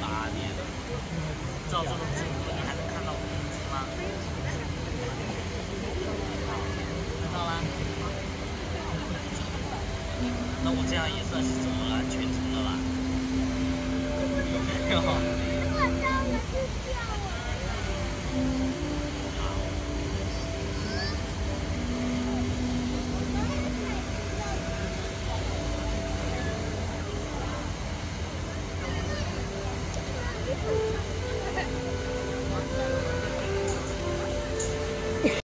八年了，照这种进度，你还能看到五级吗？看到啦。那我这样也算是走了全程了吧？有没有？我招的是叫我。うん。